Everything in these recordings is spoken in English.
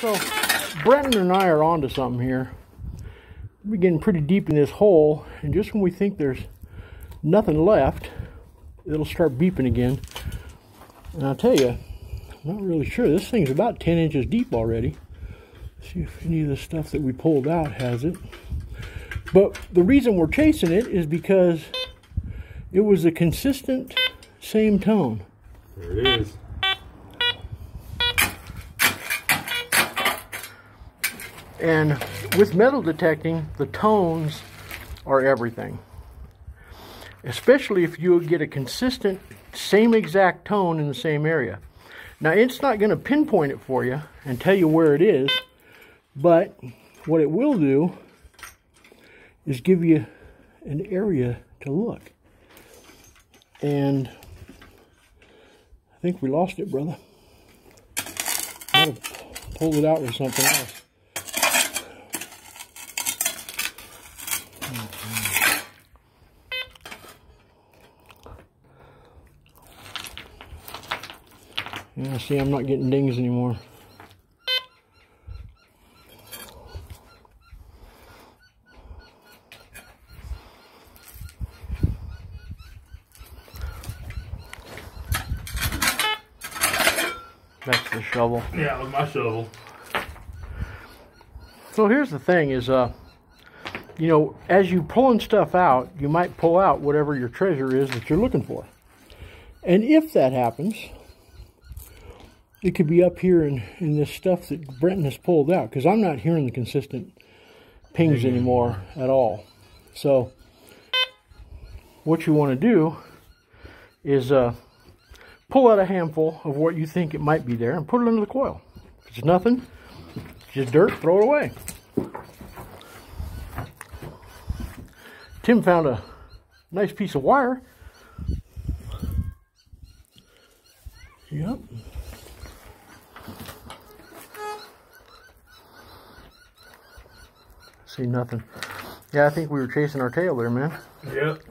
So, Brenton and I are onto something here. We're getting pretty deep in this hole, and just when we think there's nothing left, it'll start beeping again. And I'll tell you, I'm not really sure. This thing's about 10 inches deep already. Let's see if any of the stuff that we pulled out has it. But the reason we're chasing it is because it was a consistent same tone. There it is. And with metal detecting, the tones are everything. Especially if you get a consistent, same exact tone in the same area. Now, it's not going to pinpoint it for you and tell you where it is, but what it will do is give you an area to look. And I think we lost it, brother. Might have pulled it out with something else. Yeah, see, I'm not getting dings anymore. That's the shovel. Yeah, with my shovel. So here's the thing is, uh, you know, as you pulling stuff out, you might pull out whatever your treasure is that you're looking for. And if that happens, it could be up here in, in this stuff that Brenton has pulled out because I'm not hearing the consistent pings anymore at all. So what you want to do is uh, pull out a handful of what you think it might be there and put it under the coil. If it's nothing, just dirt, throw it away. Tim found a nice piece of wire. Yep. See nothing. Yeah, I think we were chasing our tail there, man. Yep.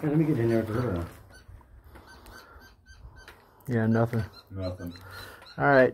Hey, let me get in there with the other one. Yeah, nothing. Nothing. All right.